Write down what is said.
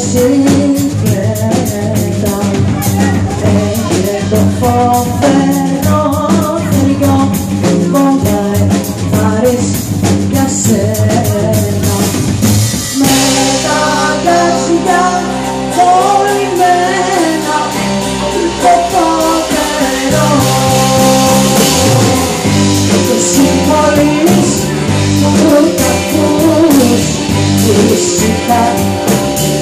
city